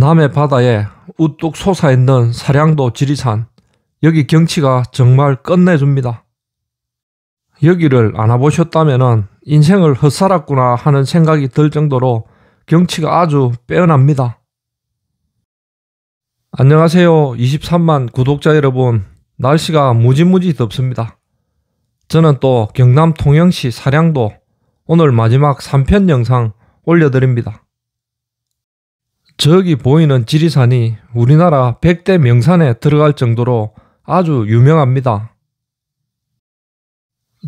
남해 바다에 우뚝 솟아있는 사량도 지리산. 여기 경치가 정말 끝내줍니다. 여기를 안 와보셨다면 인생을 헛살았구나 하는 생각이 들 정도로 경치가 아주 빼어납니다. 안녕하세요. 23만 구독자 여러분. 날씨가 무지무지 덥습니다. 저는 또 경남 통영시 사량도 오늘 마지막 3편 영상 올려드립니다. 저기 보이는 지리산이 우리나라 100대 명산에 들어갈 정도로 아주 유명합니다.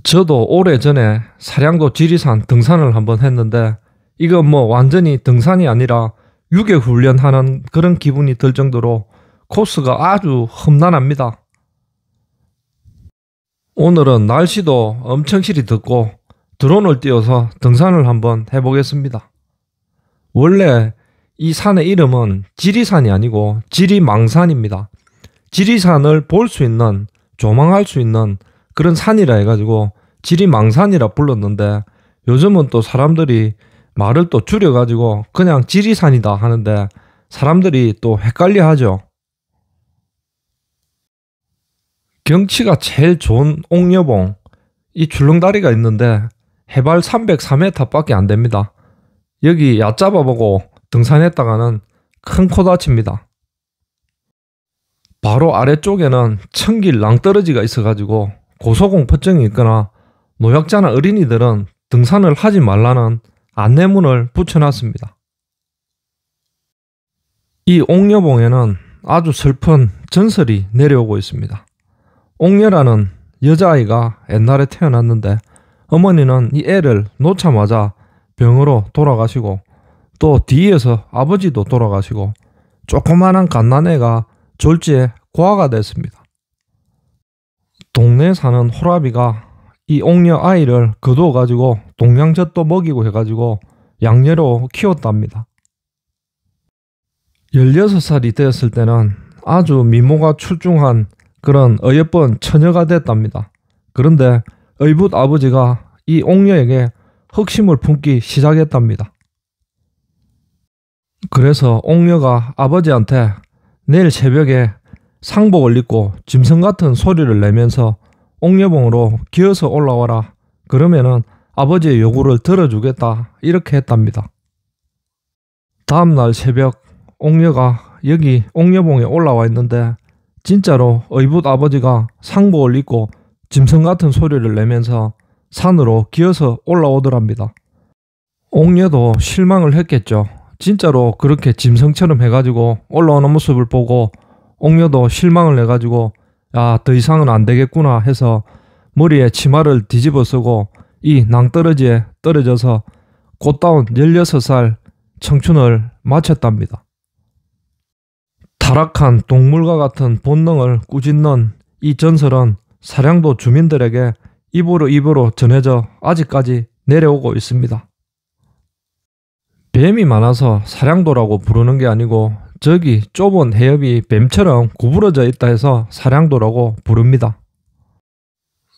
저도 오래전에 사량도 지리산 등산을 한번 했는데 이건 뭐 완전히 등산이 아니라 유격 훈련하는 그런 기분이 들 정도로 코스가 아주 험난합니다. 오늘은 날씨도 엄청 실이 덥고 드론을 띄워서 등산을 한번 해보겠습니다. 원래 이 산의 이름은 지리산이 아니고 지리망산입니다. 지리산을 볼 수 있는, 조망할 수 있는 그런 산이라 해가지고 지리망산이라 불렀는데 요즘은 또 사람들이 말을 또 줄여가지고 그냥 지리산이다 하는데 사람들이 또 헷갈려 하죠. 경치가 제일 좋은 옥녀봉, 이 출렁다리가 있는데 해발 303m 밖에 안 됩니다. 여기 얕잡아 보고 등산했다가는 큰 코 다칩니다. 바로 아래쪽에는 청길 낭떠러지가 있어가지고 고소공포증이 있거나 노약자나 어린이들은 등산을 하지 말라는 안내문을 붙여놨습니다. 이 옥녀봉에는 아주 슬픈 전설이 내려오고 있습니다. 옥녀라는 여자아이가 옛날에 태어났는데 어머니는 이 애를 놓자마자 병으로 돌아가시고 또 뒤에서 아버지도 돌아가시고 조그마한 갓난애가 졸지에 고아가 됐습니다. 동네에 사는 호라비가 이 옥녀 아이를 거두어 가지고 동양젖도 먹이고 해가지고 양녀로 키웠답니다. 16살이 되었을 때는 아주 미모가 출중한 그런 어여쁜 처녀가 됐답니다. 그런데 의붓 아버지가 이 옥녀에게 흑심을 품기 시작했답니다. 그래서 옥녀가 아버지한테 내일 새벽에 상복을 입고 짐승 같은 소리를 내면서 옥녀봉으로 기어서 올라와라. 그러면은 아버지의 요구를 들어주겠다. 이렇게 했답니다. 다음날 새벽 옥녀가 여기 옥녀봉에 올라와 있는데 진짜로 의붓 아버지가 상복을 입고 짐승 같은 소리를 내면서 산으로 기어서 올라오더랍니다. 옥녀도 실망을 했겠죠. 진짜로 그렇게 짐승처럼 해가지고 올라오는 모습을 보고 옥녀도 실망을 해가지고 야, 더 이상은 안 되겠구나 해서 머리에 치마를 뒤집어 쓰고 이 낭떠러지에 떨어져서 꽃다운 16살 청춘을 마쳤답니다. 타락한 동물과 같은 본능을 꾸짖는 이 전설은 사량도 주민들에게 입으로 입으로 전해져 아직까지 내려오고 있습니다. 뱀이 많아서 사량도라고 부르는 게 아니고 저기 좁은 해협이 뱀처럼 구부러져 있다 해서 사량도라고 부릅니다.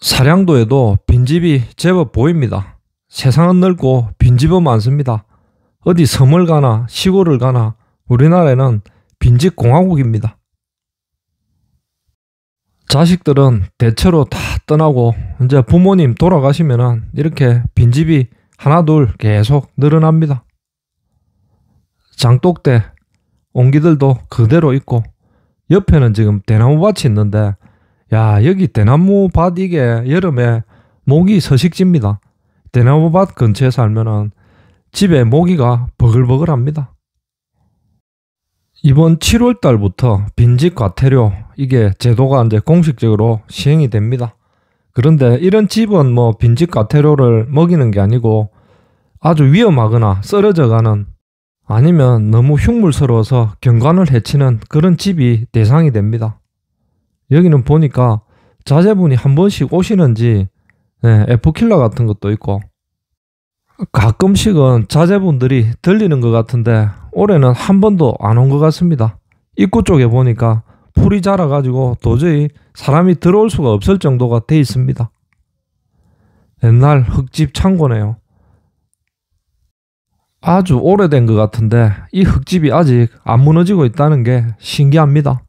사량도에도 빈집이 제법 보입니다. 세상은 넓고 빈집은 많습니다. 어디 섬을 가나 시골을 가나 우리나라에는 빈집 공화국입니다. 자식들은 대체로 다 떠나고 이제 부모님 돌아가시면은 이렇게 빈집이 하나 둘 계속 늘어납니다. 장독대 옹기들도 그대로 있고 옆에는 지금 대나무 밭이 있는데 야 여기 대나무 밭 이게 여름에 모기 서식지입니다. 대나무 밭 근처에 살면은 집에 모기가 버글버글합니다. 이번 7월 달부터 빈집 과태료 이게 제도가 이제 공식적으로 시행이 됩니다. 그런데 이런 집은 뭐 빈집 과태료를 먹이는 게 아니고 아주 위험하거나 쓰러져 가는 아니면 너무 흉물스러워서 경관을 해치는 그런 집이 대상이 됩니다. 여기는 보니까 자제분이 한 번씩 오시는지 네, F킬러 같은 것도 있고 가끔씩은 자제분들이 들리는 것 같은데 올해는 한 번도 안 온 것 같습니다. 입구 쪽에 보니까 풀이 자라가지고 도저히 사람이 들어올 수가 없을 정도가 돼 있습니다. 옛날 흙집 창고네요. 아주 오래된 것 같은데 이 흙집이 아직 안 무너지고 있다는 게 신기합니다.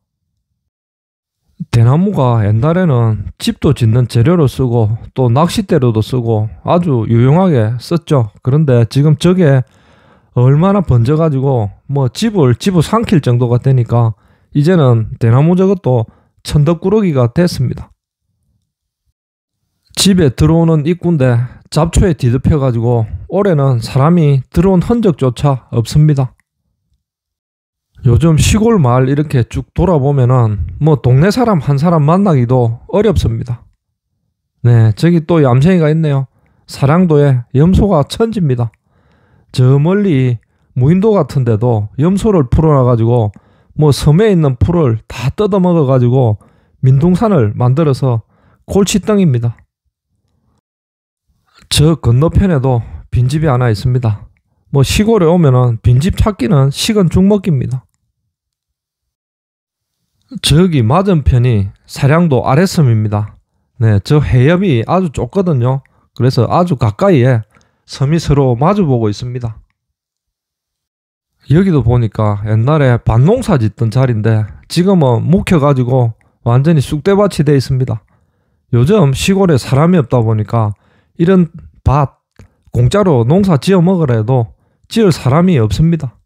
대나무가 옛날에는 집도 짓는 재료로 쓰고 또 낚싯대로도 쓰고 아주 유용하게 썼죠. 그런데 지금 저게 얼마나 번져가지고 뭐 집을 집을 삼킬 정도가 되니까 이제는 대나무 저것도 천덕꾸러기가 됐습니다. 집에 들어오는 입구인데 잡초에 뒤덮여가지고 올해는 사람이 들어온 흔적조차 없습니다. 요즘 시골 마을 이렇게 쭉 돌아보면은 뭐 동네 사람 한 사람 만나기도 어렵습니다. 네, 저기 또 얌생이가 있네요. 사랑도에 염소가 천지입니다. 저 멀리 무인도 같은데도 염소를 풀어놔가지고 뭐 섬에 있는 풀을 다 뜯어먹어가지고 민둥산을 만들어서 골치덩입니다. 저 건너편에도 빈집이 하나 있습니다. 뭐 시골에 오면은 빈집 찾기는 식은 죽 먹기입니다. 저기 맞은편이 사량도 아래섬입니다. 네, 저 해협이 아주 좁거든요. 그래서 아주 가까이에 섬이 서로 마주보고 있습니다. 여기도 보니까 옛날에 밭농사 짓던 자리인데 지금은 묵혀가지고 완전히 쑥대밭이 되어 있습니다. 요즘 시골에 사람이 없다 보니까 이런 밭 공짜로 농사 지어 먹으래도 지을 사람이 없습니다.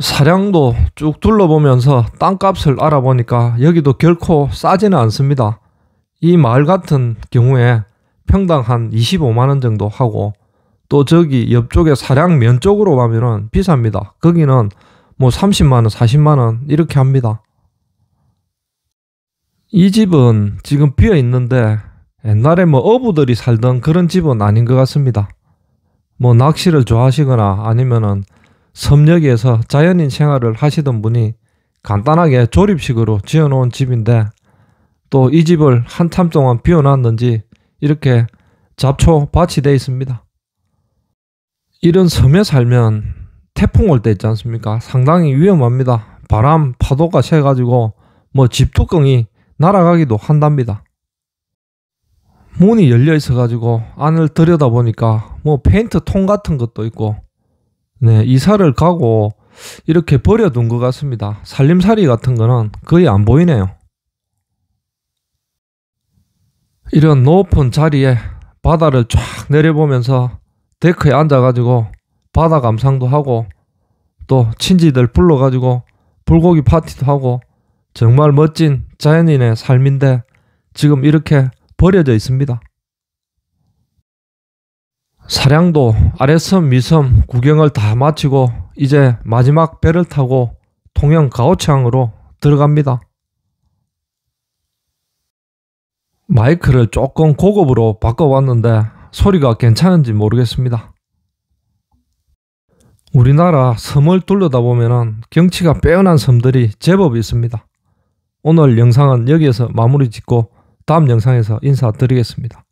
사량도 쭉 둘러보면서 땅값을 알아보니까 여기도 결코 싸지는 않습니다. 이 마을 같은 경우에 평당 한 25만원 정도 하고 또 저기 옆쪽에 사량 면 쪽으로 가면은 비쌉니다. 거기는 뭐 30만원, 40만원 이렇게 합니다. 이 집은 지금 비어 있는데 옛날에 뭐 어부들이 살던 그런 집은 아닌 것 같습니다. 뭐 낚시를 좋아하시거나 아니면은 섬역에서 자연인 생활을 하시던 분이 간단하게 조립식으로 지어놓은 집인데 또 이 집을 한참 동안 비워놨는지 이렇게 잡초 밭이 되어 있습니다. 이런 섬에 살면 태풍 올 때 있지 않습니까? 상당히 위험합니다. 바람, 파도가 세가지고 뭐 집 뚜껑이 날아가기도 한답니다. 문이 열려 있어가지고 안을 들여다 보니까 뭐 페인트 통 같은 것도 있고 네, 이사를 가고 이렇게 버려둔 것 같습니다. 살림살이 같은 거는 거의 안 보이네요. 이런 높은 자리에 바다를 쫙 내려보면서 데크에 앉아가지고 바다 감상도 하고 또 친지들 불러가지고 불고기 파티도 하고 정말 멋진 자연인의 삶인데 지금 이렇게 버려져 있습니다. 사량도 아래섬 위섬 구경을 다 마치고 이제 마지막 배를 타고 통영 가오창으로 들어갑니다. 마이크를 조금 고급으로 바꿔봤는데 소리가 괜찮은지 모르겠습니다. 우리나라 섬을 둘러다 보면 경치가 빼어난 섬들이 제법 있습니다. 오늘 영상은 여기에서 마무리 짓고 다음 영상에서 인사드리겠습니다.